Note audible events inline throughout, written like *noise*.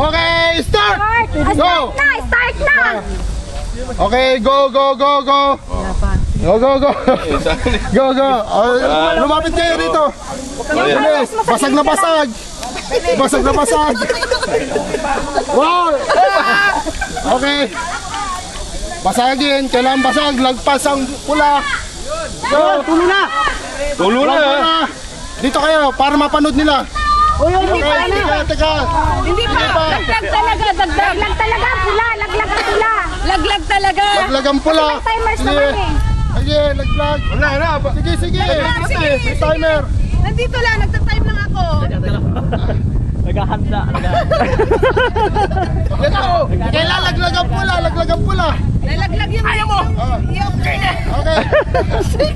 Okay, start! Start! Go! Start na! Start na! Okay, go, go, go, go! Go, go, go! *laughs* Go, go! Oh, lumapit kayo dito! Bilis! Basag na basag! Basag na basag! Wow! Okay! Basagin! Kailangan basag! Lagpas ang pula! Go! Tulo na! Tulo na. Tulo na! Dito kayo para mapanood nila! Uy, hindi pa Okay, teka, teka! Hindi pa! Laglag talaga! Dagdag! Laglag talaga ang pula! Laglag ang pula! Laglag talaga! Laglag ang pula! May timers Sige. naman eh. Sige, laglag! Wala na. Sige, sige! sige. May timer! Nandito lang! Nagta-time lang ako! Naghahanda. Ito! Kailan laglag ang pula? Laglag ang pula! Nalaglag yung... Ayaw mo! Yung... Okay!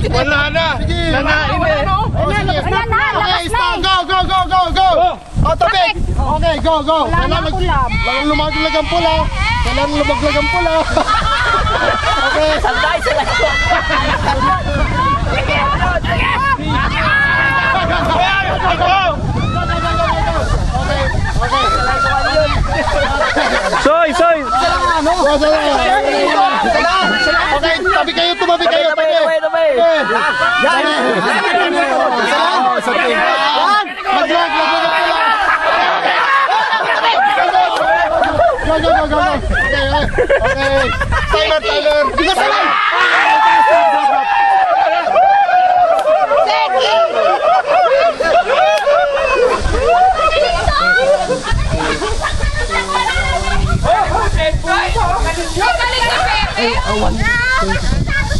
*laughs* Wala na. Sige! Nanain eh. Oh, sige. Ayan na! Okay, Lakas na stop! eh! Go, go, go, go, go! Oh, tabi! Okay, go, go! Wala na kulab. Kailan lumaglag ang pula? Kailan lumaglag ang pula? *laughs* Okay! Sanday sila. Okay, okay. Soy, soy. Okay, tabi kayo, tumabi kayo, tabi. Tabi, tabi, tabi. Laglag, laglag ang pula. Go, go, go, go, go. Okay, okay. Okay. Timer, timer. Bigas na lang. One minute.